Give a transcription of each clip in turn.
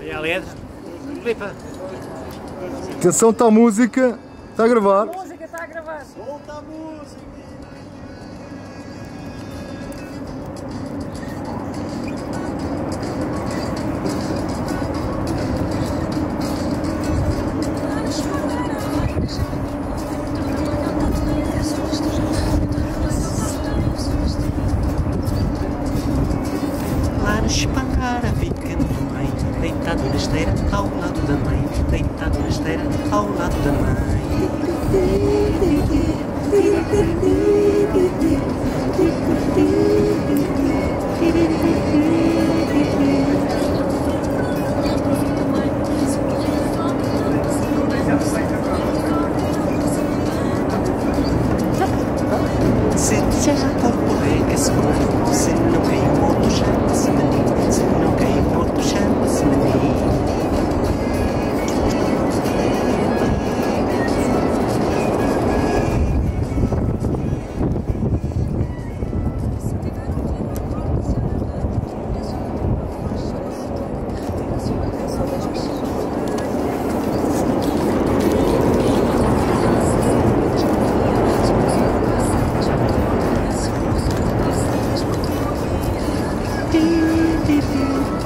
E a letra? Flipa. Atenção, está a música. Está a gravar. A música está a gravar. Solta a música! Fica no mãe, deitado na esteira ao lado da mãe, deitado na esteira ao lado da mãe. Se já por porreca se não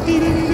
Ding.